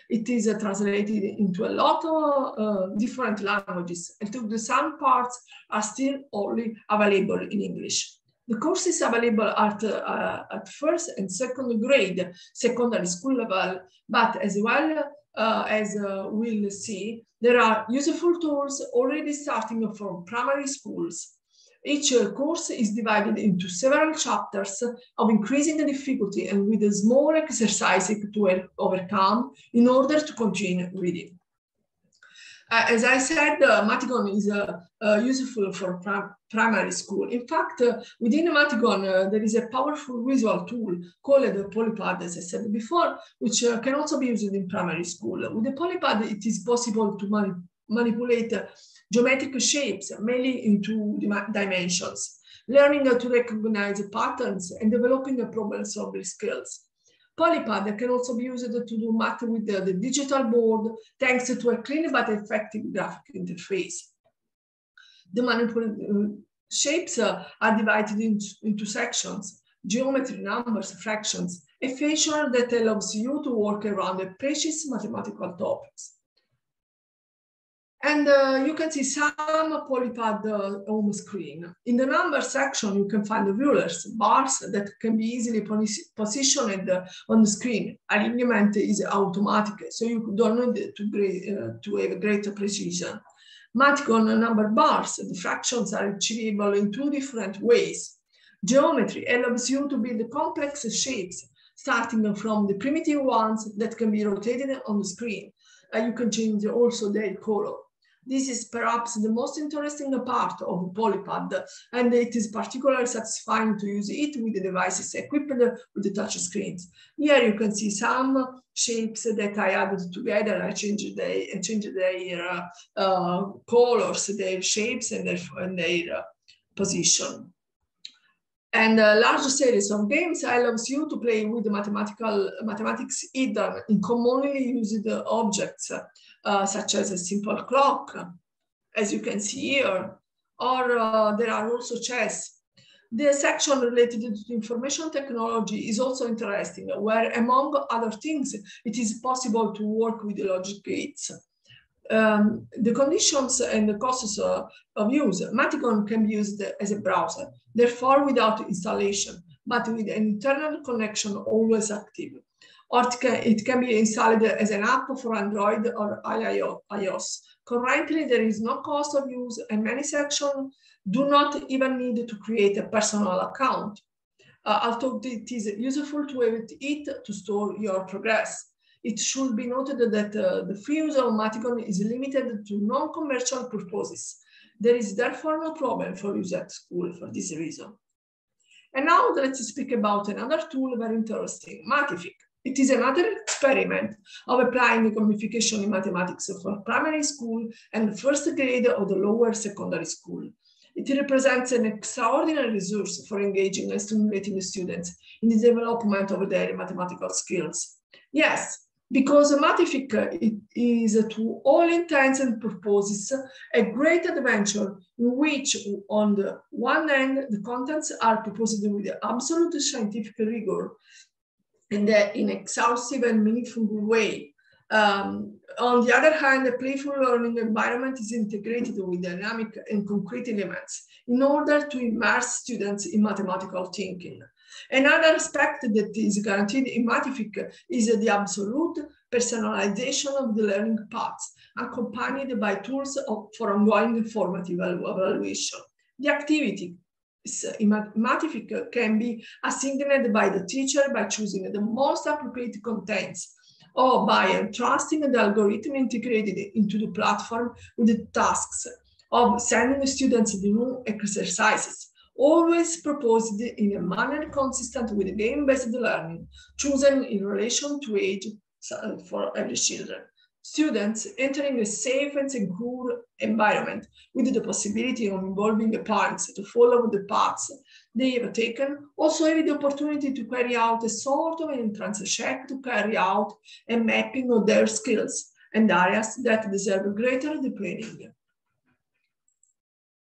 It is uh, translated into a lot of uh, different languages, and some parts are still only available in English. The course is available at, uh, at first and second grade, secondary school level, but as well uh, as uh, we'll see, there are useful tools already starting from primary schools. Each uh, course is divided into several chapters of increasing difficulty and with a small exercises to overcome in order to continue reading. Uh, as I said, uh, Mathigon is uh, uh useful for primary school. In fact, uh, within Mathigon, uh, there is a powerful visual tool called the Polypad, as I said before, which can also be used in primary school. With the Polypad, it is possible to mani manipulate geometric shapes, mainly in two dimensions, learning to recognize patterns and developing problem-solving skills. Polypad can also be used to do math with the, the digital board thanks to a clean but effective graphic interface. The manipulated shapes uh, are divided into, sections, geometry, numbers, fractions, a feature that allows you to work around the precise mathematical topics. And uh, you can see some polypad uh, home screen. In the number section, you can find the rulers, bars that can be easily positioned on the screen. Alignment is automatic, so you don't need to, uh, to have greater precision. Mathigon number bars, the fractions are achievable in two different ways. Geometry allows you to build complex shapes, starting from the primitive ones that can be rotated on the screen. Uh, you can change also their color. This is perhaps the most interesting part of Polypad, and it is particularly satisfying to use it with the devices equipped with the touch screens. Here you can see some shapes that I added together. I changed, the, I changed their uh, colors, their shapes, and their, and their uh, position. And a large series of games allows you to play with mathematical mathematics hidden in commonly used objects uh, such as a simple clock, as you can see here, or uh, there are also chess. The section related to information technology is also interesting, where among other things, it is possible to work with logic gates. Um, the conditions and the costs uh, of use, Mathigon can be used as a browser, therefore without installation, but with an internal connection always active or it can, be installed as an app for Android or iOS. Currently, there is no cost of use and many sections do not even need to create a personal account. Uh, although it is useful to have it to store your progress. It should be noted that uh, the free use of Mathigon is limited to non-commercial purposes. There is therefore no problem for use at school for this reason. And now let's speak about another tool very interesting, Matific. It is another experiment of applying the gamification in mathematics for primary school and first grade of the lower secondary school. It represents an extraordinary resource for engaging and stimulating students in the development of their mathematical skills. Yes, because Matific is to all intents and purposes a great adventure in which on the one hand the contents are proposed with absolute scientific rigor in, in exhaustive and meaningful way. Um, on the other hand, the playful learning environment is integrated with dynamic and concrete elements in order to immerse students in mathematical thinking. Another aspect that is guaranteed in Matific is the absolute personalization of the learning paths, accompanied by tools of, for ongoing formative evaluation. The activity Uh, Matific can be assigned by the teacher by choosing the most appropriate contents or by entrusting the algorithm integrated into the platform with the tasks of sending students the new exercises, always proposed in a manner consistent with game-based learning, chosen in relation to age for every children students entering a safe and secure environment with the possibility of involving the parents to follow the paths they have taken, also have the opportunity to carry out a sort of an entrance check to carry out a mapping of their skills and areas that deserve greater deepening.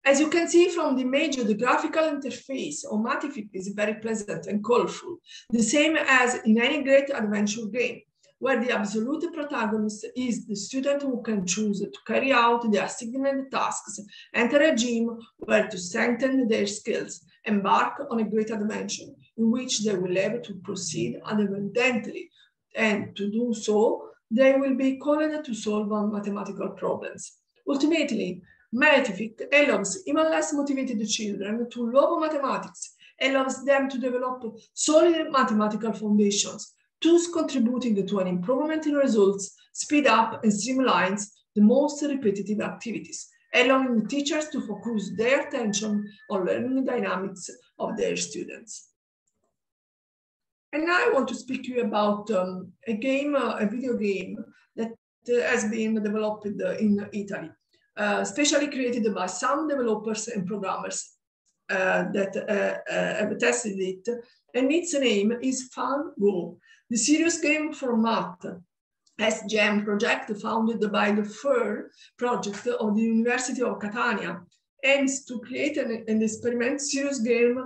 As you can see from the image, the graphical interface of Matific is very pleasant and colorful, the same as in any great adventure game where the absolute protagonist is the student who can choose to carry out the assigned tasks, enter a gym where to strengthen their skills, embark on a greater adventure in which they will have to proceed independently. And to do so, they will be called to solve mathematical problems. Ultimately, Matific allows even less motivated children to love mathematics, allows them to develop solid mathematical foundations, thus contributing to an improvement in results, speed up and streamlines the most repetitive activities, allowing teachers to focus their attention on learning dynamics of their students. And now I want to speak to you about um, a game, uh, a video game that uh, has been developed uh, in Italy, uh, specially created by some developers and programmers uh, that uh, have tested it. And its name is Fun Go. The serious game format SGM project founded by the FIR project of the University of Catania aims to create an, an experiment serious game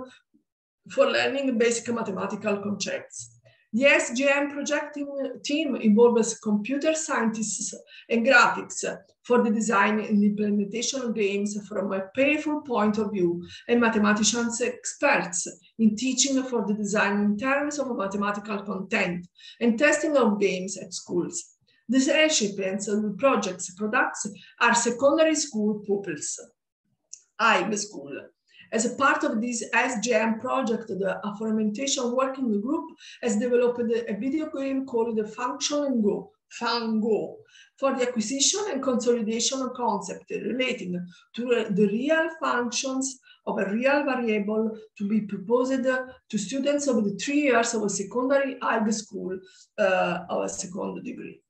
for learning basic mathematical concepts. The SGM project team involves computer scientists and graphics for the design and implementation of games from a playful point of view and mathematicians experts in teaching for the design in terms of mathematical content and testing of games at schools. The recipients of project's products are secondary school pupils. I'm school. As a part of this SGM project, the Fermentation Working Group has developed a video game called the Function and Go, FunGo, for the acquisition and consolidation of concept relating to the real functions of a real variable to be proposed to students of the three years of a secondary high school uh, of a second degree.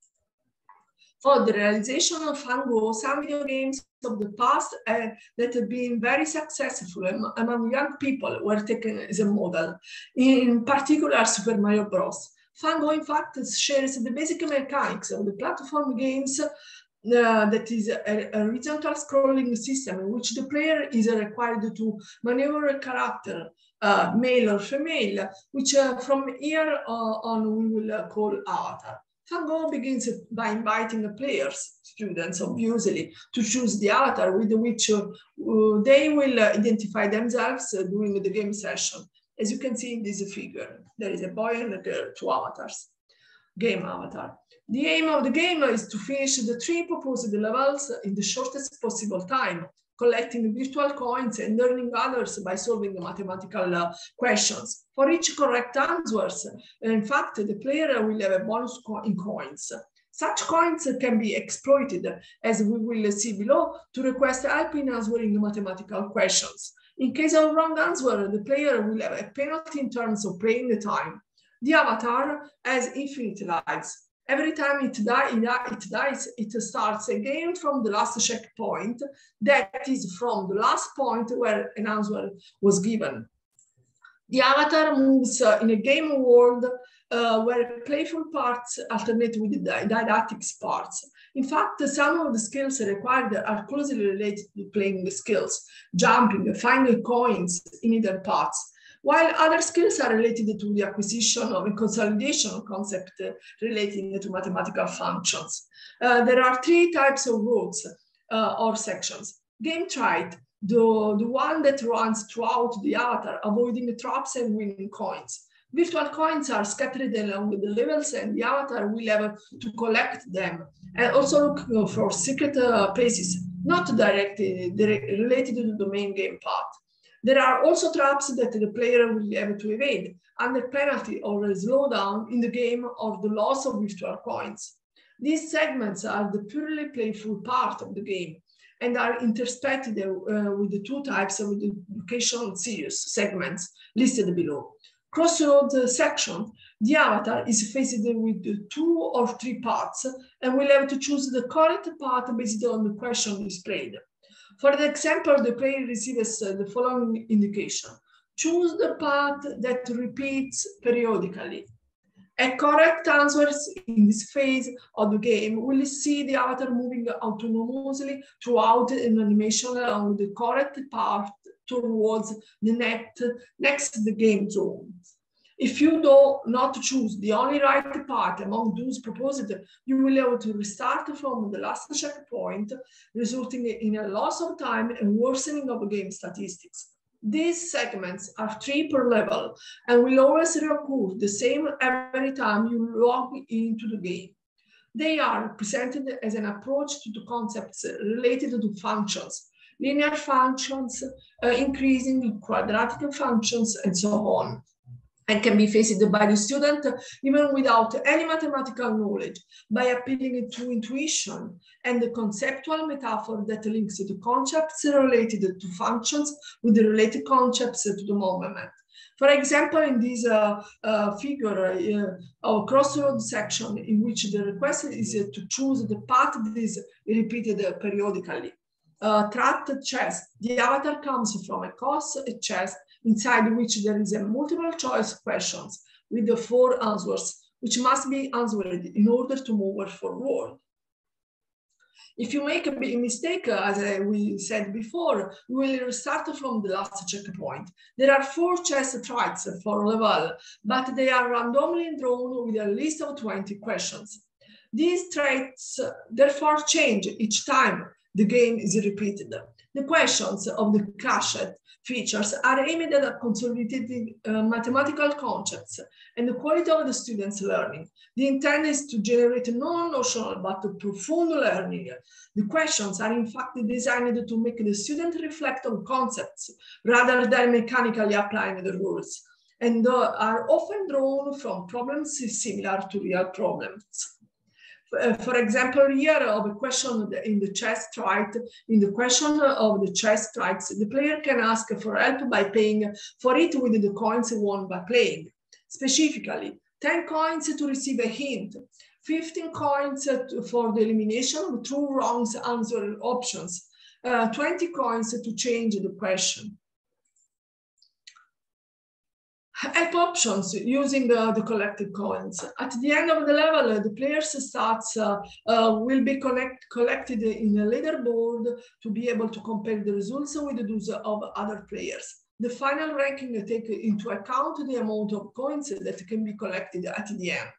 For the realization of FunGo, some video games of the past uh, that have been very successful among young people were taken as a model, in particular Super Mario Bros. FunGo, in fact, shares the basic mechanics of the platform games uh, that is a, a, horizontal scrolling system in which the player is required to maneuver a character, uh, male or female, which uh, from here on we will uh, call avatar. FunGo begins by inviting the players, students obviously, to choose the avatar with which uh, they will uh, identify themselves uh, during the game session. As you can see in this figure, there is a boy and a girl, two avatars, game avatar. The aim of the game is to finish the three proposed levels in the shortest possible time collecting virtual coins and learning others by solving the mathematical uh, questions. For each correct answer, in fact, the player will have a bonus co in coins. Such coins can be exploited, as we will see below, to request help in answering the mathematical questions. In case of wrong answer, the player will have a penalty in terms of playing the time. The avatar has infinite lives. Every time it, die, it dies, it starts again from the last checkpoint. That is from the last point where an answer was given. The avatar moves uh, in a game world uh, where playful parts alternate with the didactic parts. In fact, some of the skills required are closely related to playing the skills, jumping, finding coins in hidden parts while other skills are related to the acquisition of a consolidation concept relating to mathematical functions. Uh, there are three types of roads uh, or sections. Game trite, the, the one that runs throughout the avatar, avoiding the traps and winning coins. Virtual coins are scattered along the levels and the avatar will have to collect them and also look for secret uh, places, not directly related to the main game part. There are also traps that the player will have to evade under penalty or a slowdown in the game or the loss of virtual coins. These segments are the purely playful part of the game and are interspersed uh, with the two types of education series segments listed below. Crossroad section, the avatar is faced with two or three parts and will have to choose the correct path based on the question displayed. For the example, the player receives the following indication. Choose the path that repeats periodically. A correct answer in this phase of the game will see the avatar moving autonomously throughout an animation along the correct path towards the net, next the game zone. If you do not choose the only right path among those proposed, you will have to restart from the last checkpoint, resulting in a loss of time and worsening of game statistics. These segments are three per level and will always reoccur the same every time you log into the game. They are presented as an approach to the concepts related to functions, linear functions, uh, increasing quadratic functions, and so on and can be faced by the student even without any mathematical knowledge by appealing to intuition and the conceptual metaphor that links the concepts related to functions with the related concepts to the movement. For example, in this uh, uh, figure, uh, our crossroad section in which the request is to choose the path that is repeated periodically. Uh, trapped chest, the avatar comes from a course, a chest, inside which there is a multiple choice questions with the four answers, which must be answered in order to move forward. If you make a mistake, as we said before, we will start from the last checkpoint. There are four chess tracks for level, but they are randomly drawn with a list of 20 questions. These traits therefore change each time the game is repeated. The questions of the cached features are aimed at consolidating uh, mathematical concepts and the quality of the students' learning. The intent is to generate non-notional but profound learning. The questions are in fact designed to make the student reflect on concepts rather than mechanically applying the rules and uh, are often drawn from problems similar to real problems. Uh, for example, here of a question in the chess strike, in the question of the chess strikes, the player can ask for help by paying for it with the coins won by playing. Specifically, 10 coins to receive a hint, 15 coins for the elimination of true wrongs answer options, uh, 20 coins to change the question. Help options using uh, the collected coins. At the end of the level, uh, the player's stats uh, uh, will be collected in a leaderboard to be able to compare the results with those of other players. The final ranking take into account the amount of coins that can be collected at the end.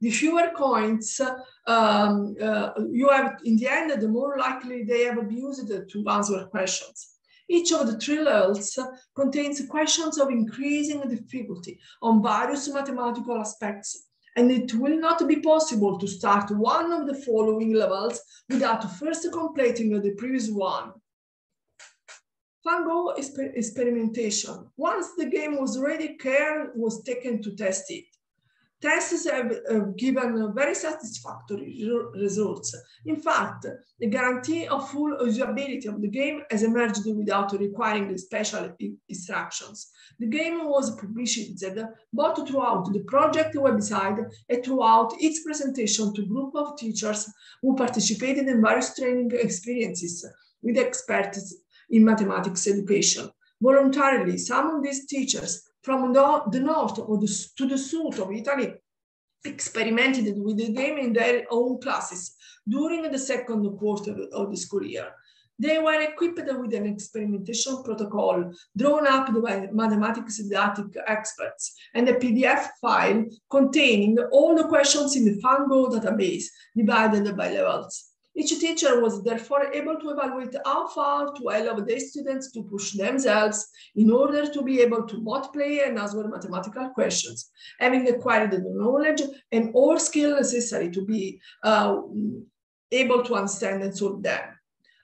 The fewer coins um, uh, you have in the end, the more likely they have abused to answer questions. Each of the three levels contains questions of increasing difficulty on various mathematical aspects, and it will not be possible to start one of the following levels without first completing the previous one. Exper experimentation. Once the game was ready, care was taken to test it. Tests have given very satisfactory results. In fact, the guarantee of full usability of the game has emerged without requiring special instructions. The game was published both throughout the project website and throughout its presentation to a group of teachers who participated in various training experiences with experts in mathematics education. Voluntarily, some of these teachers from the, the north or the, to the south of Italy experimented with the game in their own classes during the second quarter of the school year. They were equipped with an experimentation protocol drawn up by mathematics didactic experts and a PDF file containing all the questions in the Fungo database divided by levels. Each teacher was therefore able to evaluate how far to allow their students to push themselves in order to be able to both play and answer mathematical questions, having acquired the knowledge and all skill necessary to be uh, able to understand and solve them.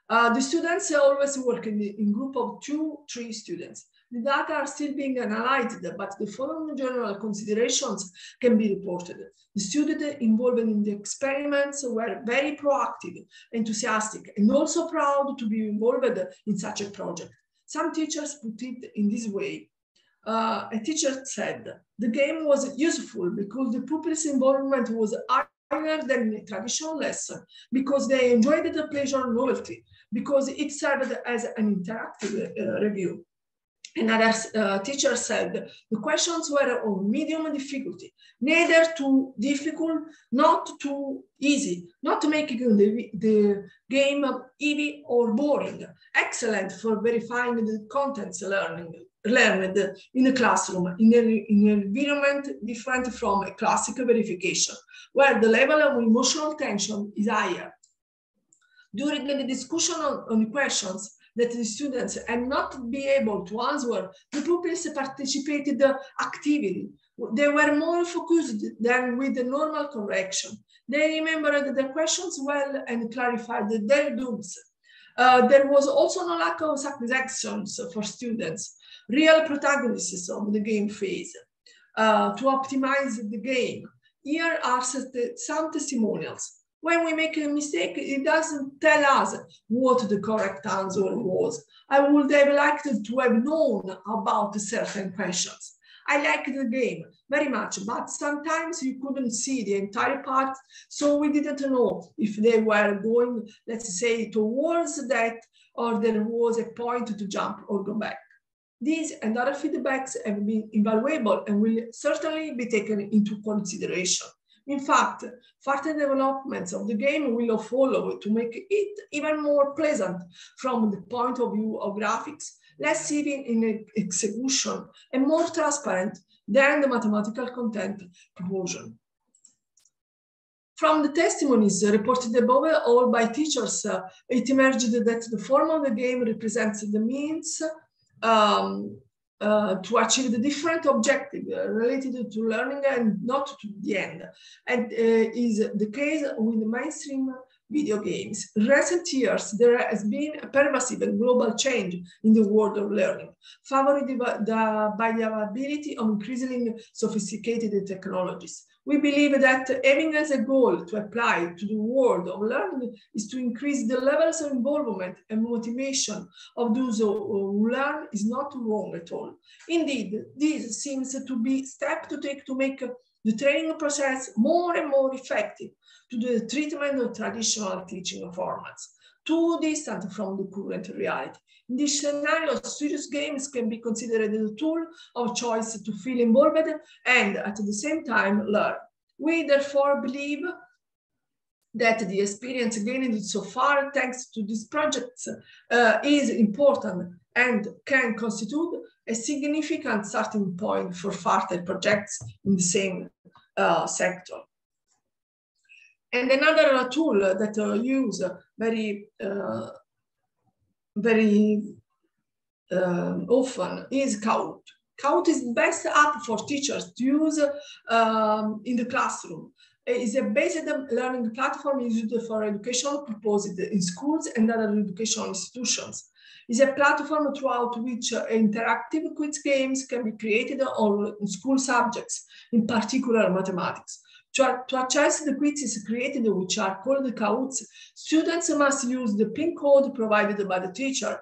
Uh, the students always work in, the, in group of two, three students. The data are still being analyzed, but the following general considerations can be reported. The students involved in the experiments were very proactive, enthusiastic, and also proud to be involved in such a project. Some teachers put it in this way. Uh, a teacher said, the game was useful because the pupils' involvement was higher than a traditional lesson, because they enjoyed the pleasure and novelty, because it served as an interactive uh, review. Another uh, teacher said the questions were of medium difficulty, neither too difficult, not too easy, not making the, the game heavy or boring, excellent for verifying the contents learning, learned in the classroom in, a, in an environment different from a classic verification, where the level of emotional tension is higher. During the discussion on, on questions, that the students and not be able to answer, the pupils participated actively. They were more focused than with the normal correction. They remembered the questions well and clarified their doubts. Uh, there was also no lack of suggestions for students, real protagonists of the game phase, uh, to optimize the game. Here are some testimonials. When we make a mistake, it doesn't tell us what the correct answer was. I would have liked to have known about certain questions. I like the game very much, but sometimes you couldn't see the entire part, so we didn't know if they were going, let's say, towards that, or there was a point to jump or go back. These and other feedbacks have been invaluable and will certainly be taken into consideration. In fact, further developments of the game will follow to make it even more pleasant from the point of view of graphics, less even in execution, and more transparent than the mathematical content proportion. From the testimonies reported above all by teachers, uh, it emerged that the form of the game represents the means um, uh, to achieve the different objective uh, related to learning and not to the end. And uh, is the case with mainstream video games. Recent years, there has been a pervasive and global change in the world of learning, favored by the ability of increasingly sophisticated technologies. We believe that having as a goal to apply to the world of learning is to increase the levels of involvement and motivation of those who learn is not wrong at all. Indeed, this seems to be a step to take to make the training process more and more effective to the treatment of traditional teaching formats, too distant from the current reality. In this scenario, serious games can be considered a tool of choice to feel involved and at the same time learn. We therefore believe that the experience gained so far thanks to these projects uh, is important and can constitute a significant starting point for further projects in the same uh, sector. And another tool that I use very uh, very um, often is Kahoot. Kahoot is best app for teachers to use um, in the classroom. It's a basic learning platform used for educational purposes in schools and other educational institutions. It's a platform throughout which uh, interactive quiz games can be created on school subjects, in particular mathematics. To, access the quizzes created, which are called Kahoots, students must use the PIN code provided by the teacher.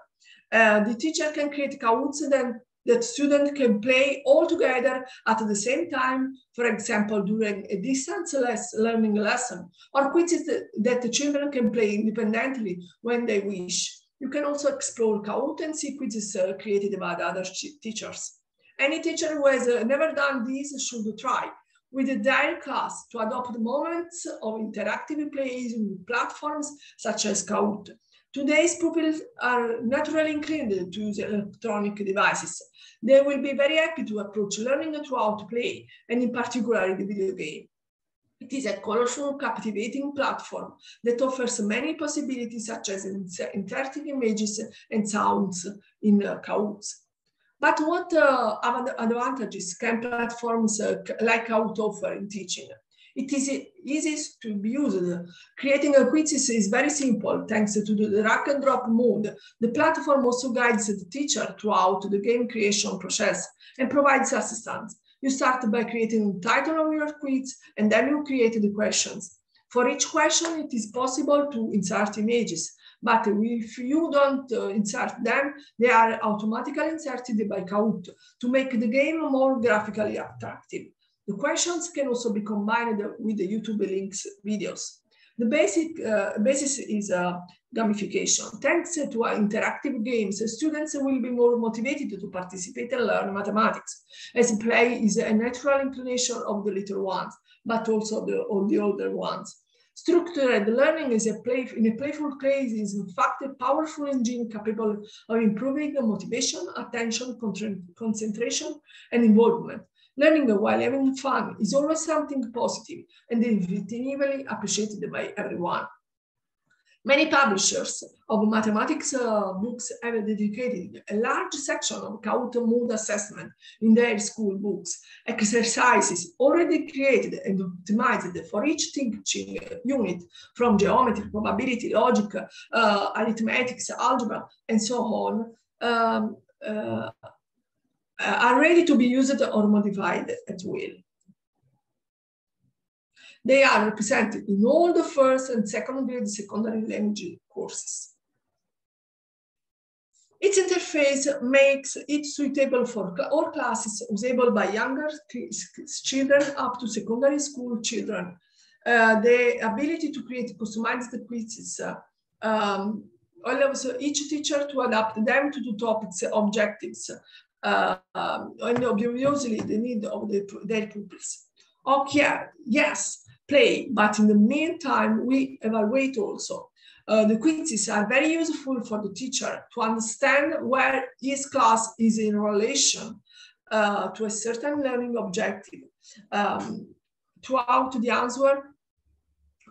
Uh, the teacher can create Kahoots then that students can play all together at the same time, for example, during a distance less learning lesson, or quizzes that the children can play independently when they wish. You can also explore Kahoot and see quizzes uh, created by other teachers. Any teacher who has uh, never done this should try with a direct class to adopt moments of interactive play using platforms such as Kahoot. Today's pupils are naturally inclined to use electronic devices. They will be very happy to approach learning throughout play, and in particular the video game. It is a colorful, captivating platform that offers many possibilities such as interactive images and sounds in uh, but what uh, advantages can platforms uh, like Kahoot offer in teaching? It is easy to be used. Creating a quiz is very simple thanks to the drag and drop mode. The platform also guides the teacher throughout the game creation process and provides assistance. You start by creating the title of your quiz and then you create the questions. For each question, it is possible to insert images. But if you don't uh, insert them, they are automatically inserted by Kahoot to make the game more graphically attractive. The questions can also be combined with the YouTube links videos. The basic uh, basis is uh, gamification. Thanks to interactive games, students will be more motivated to participate and learn mathematics, as play is a natural inclination of the little ones, but also the, all the older ones. Structured learning is a play, in a playful case is in fact a powerful engine capable of improving the motivation, attention, concentration, and involvement. Learning while having fun is always something positive and definitively appreciated by everyone. Many publishers of mathematics uh, books have dedicated a large section of Kahoot mood assessment in their school books, exercises already created and optimized for each teaching unit from geometry, probability, logic, uh, arithmetics, algebra, and so on, um, uh, are ready to be used or modified at will. They are represented in all the first and second grade secondary language courses. Its interface makes it suitable for all classes usable by younger children up to secondary school children. Uh, the ability to create customized quizzes uh, um, allows each teacher to adapt them to the topics objectives uh, um, and obviously the need of the, their pupils. Okay, yes, play, but in the meantime, we evaluate also. Uh, the quizzes are very useful for the teacher to understand where his class is in relation uh, to a certain learning objective. Um, throughout the answer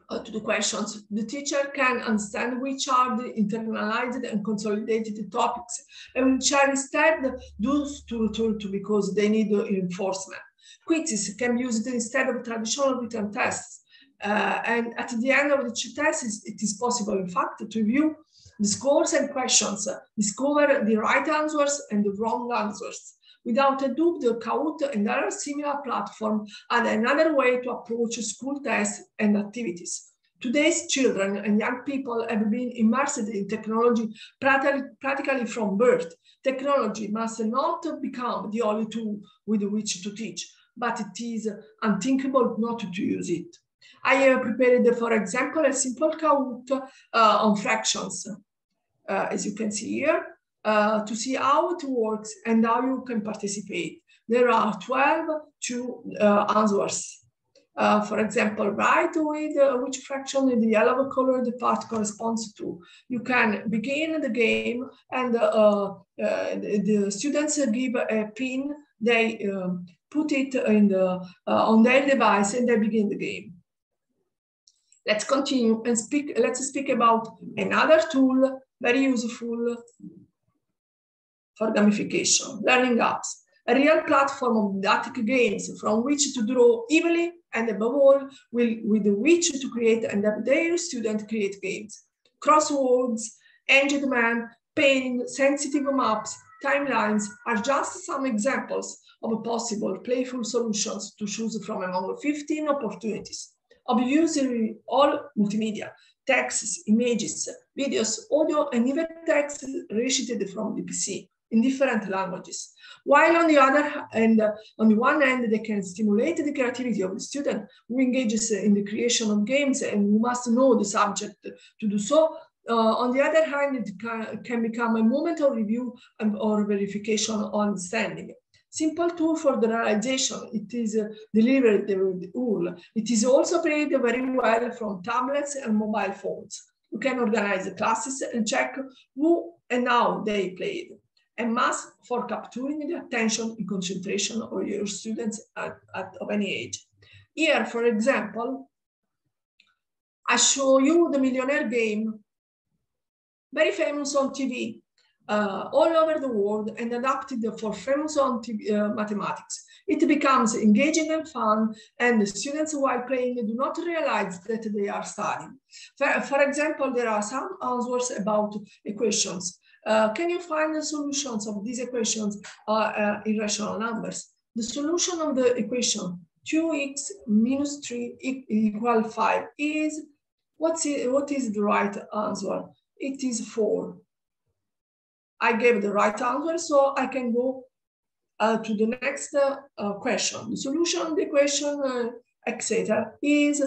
uh, to the questions, the teacher can understand which are the internalized and consolidated topics and which are instead those to return to because they need reinforcement. Quizzes can be used instead of traditional written tests uh, and at the end of the two tests, it is possible, in fact, to view the scores and questions, discover the right answers and the wrong answers. Without a doubt, the Kahoot and other similar platforms are another way to approach school tests and activities. Today's children and young people have been immersed in technology practically from birth. Technology must not become the only tool with which to teach, but it is unthinkable not to use it. I have prepared, for example, a simple Kahoot uh, on fractions, uh, as you can see here, uh, to see how it works and how you can participate. There are 12 two uh, answers. Uh, for example, write with uh, which fraction in the yellow colored part corresponds to. You can begin the game and the, the, students give a pin, they um, put it in the, uh, on their device and they begin the game. Let's continue and speak. Let's speak about another tool very useful for gamification, learning apps. A real platform of didactic games from which to draw evenly and above all, will, with which to create and have their student create games. Crosswords, man, painting, sensitive maps, timelines are just some examples of possible playful solutions to choose from among 15 opportunities of using all multimedia, texts, images, videos, audio, and even text recited from the PC in different languages. While on the other and uh, on the one hand, they can stimulate the creativity of the student who engages in the creation of games and who must know the subject to do so. Uh, on the other hand, it can, become a moment of review and, or verification on understanding simple tool for the realization. It is uh, delivered with URL. It is also played very well from tablets and mobile phones. You can organize the classes and check who and how they played. A must for capturing the attention and concentration of your students at, at of any age. Here, for example, I show you the Millionaire game, very famous on TV uh, all over the world and adapted for famous on uh, mathematics. It becomes engaging and fun, and the students while playing do not realize that they are studying. For, for example, there are some answers about equations. Uh, can you find the solutions of these equations uh, uh, in rational numbers? The solution of the equation 2x minus 3 equal 5 is, what's it, what is the right answer? It is 4. I gave the right answer, so I can go uh, to the next uh, uh, question. The solution the equation, uh, etc., is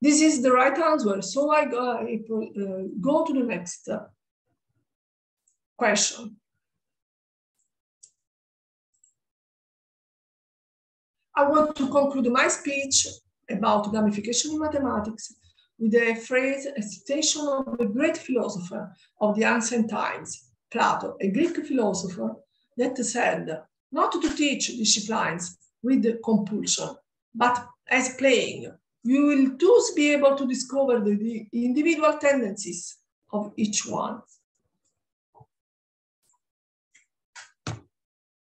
this is the right answer. So I go, I, uh, go to the next uh, question. I want to conclude my speech about gamification in mathematics with a phrase, a citation of a great philosopher of the ancient times, Plato, a Greek philosopher, that said, not to teach disciplines with compulsion, but as playing. You will thus be able to discover the, the individual tendencies of each one.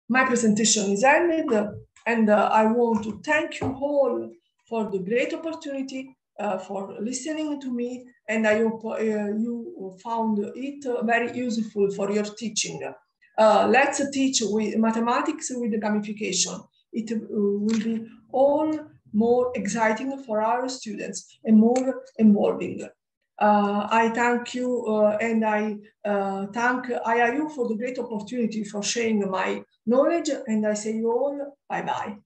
My presentation is ended, and uh, I want to thank you all for the great opportunity uh, for listening to me, and I hope uh, you found it very useful for your teaching. Uh, let's teach with mathematics with gamification. It will be all more exciting for our students and more involving. Uh, I thank you uh, and I uh, thank IIU for the great opportunity for sharing my knowledge and I say you all bye-bye.